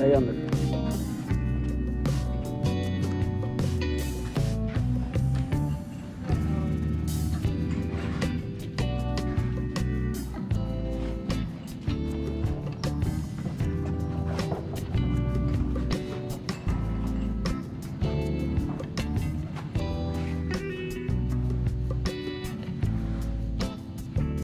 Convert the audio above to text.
那样的。